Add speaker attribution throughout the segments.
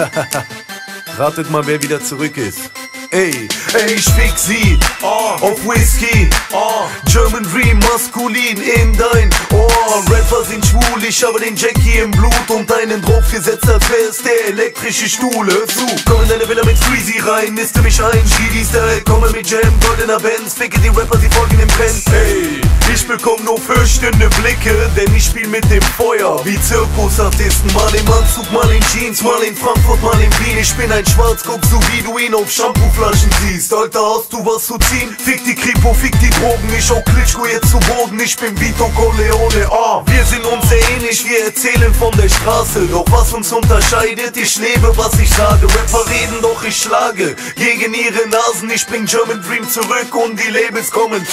Speaker 1: Ratet mal, wer wieder zurück ist. Ey, ey, ich fick sie oh. auf Whisky. Oh. German Dream, maskulin in Ohr. Sind schwul, ich habe den Jackie im Blut und deinen Druck gesetzt, als wär's der elektrische Stuhl. Hör zu, komm in deine Villa mit Freezy rein, niste mich ein, GD Style, komme mit Jam, goldener Benz, ficke die Rapper, sie folgen dem Trend. Ey, ich bekomm nur fürchtende Blicke, denn ich spiel mit dem Feuer wie Zirkusartisten. Mal im Anzug, mal in Jeans, mal in Frankfurt, mal in Wien. Ich bin ein Schwarzkopf, so wie du ihn auf Shampoo Flaschen siehst Alter, hast du was zu ziehen? Fick die Kripo, fick die Drogen Ich hau Klitschko jetzt zu Boden Ich bin Vito Corleone, ah Wir sind uns sehr ähnlich, wir erzählen von der Straße. Doch was uns unterscheidet, ich lebe, was ich sage Rapper reden, doch ich schlage Gegen ihre Nasen, ich bring German Dream zurück Und die Labels kommen.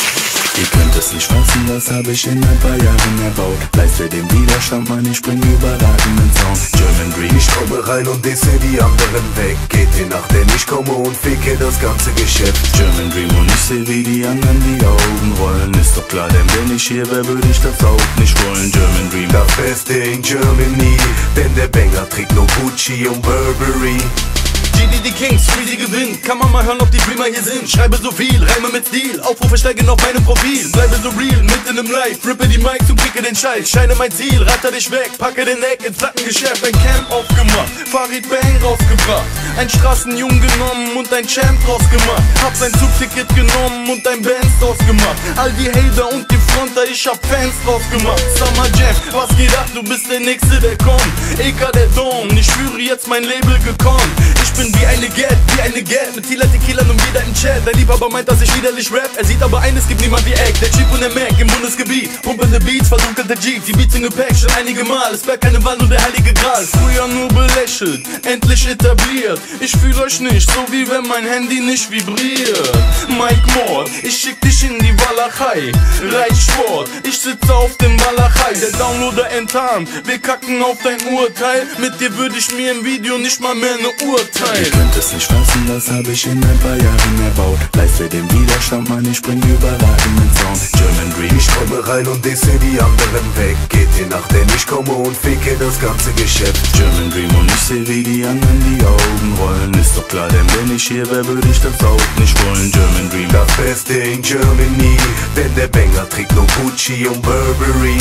Speaker 2: Ihr könnt es nicht fassen, das hab ich in ein paar Jahren erbaut. Leiste den Widerstand, Mann, ich bring überragenden Sound German Dream
Speaker 1: Ich komme rein und disse die anderen weg. Geht die Nacht, denn ich komme und ficke das ganze Geschäft.
Speaker 2: German Dream und ich seh wie die anderen die Augen rollen. Ist doch klar, denn wenn ich hier wär, würde ich das auch nicht wollen. German Dream
Speaker 1: Das Beste in Germany. Denn der Banger trägt nur Gucci und Burberry
Speaker 3: GD die Kings, Freezy gewinnt Kann man mal hören, ob die Dreamer hier sind. Schreibe so viel, Reime mit Stil. Aufrufe steigen auf meinem Profil. Bleibe so real, mitten im Live. Rippe die Mics und kicke den Scheiß. Scheine mein Ziel, ratter dich weg. Packe den Eck ins Plattengeschäft. Ein Camp aufgemacht, Farid Bang rausgebracht. Ein Straßenjung genommen und ein Champ draus gemacht Hab sein Zugticket genommen und ein Bands draus gemacht All die Hater und die Fronter, ich hab Fans draus gemacht Summer Jam, was geht ab? Du bist der Nächste, der kommt. Eka der Dom, ich führe jetzt mein Label gekommen bin wie eine Geld, wie eine Geld Mit Tila Tequila und wieder im Chat. Dein Liebhaber meint, dass ich widerlich rap. Er sieht aber eines, gibt niemand wie Egg Der Chief und der Mac im Bundesgebiet. Pumpende Beats, verdunkelte Jeep. Die Beats sind gepackt, schon einige Mal. Es bleibt keine Wahl, nur der heilige Gral. Früher nur belächelt, endlich etabliert. Ich fühl euch nicht, so wie wenn mein Handy nicht vibriert. Mike Mord, ich schick dich in die Walachei. Reitsport, ich sitze auf dem Walachei. Der Downloader enttarnt, wir kacken auf dein Urteil. Mit dir würde ich mir im Video nicht mal mehr ne Urteil
Speaker 2: Ihr könnt es nicht fassen, das hab ich in ein paar Jahren erbaut. Leiste den Widerstand, Mann, ich bring überragenden Sound. German Dream.
Speaker 1: Ich komme rein und disse die anderen weg. Geht die Nacht, denn ich komme und ficke das ganze Geschäft.
Speaker 2: German Dream und ich seh wie die anderen die Augen rollen. Ist doch klar, denn wenn ich hier wär, würde ich das auch nicht wollen. German Dream.
Speaker 1: Das Beste in Germany Denn der Banger trägt nur Gucci und Burberry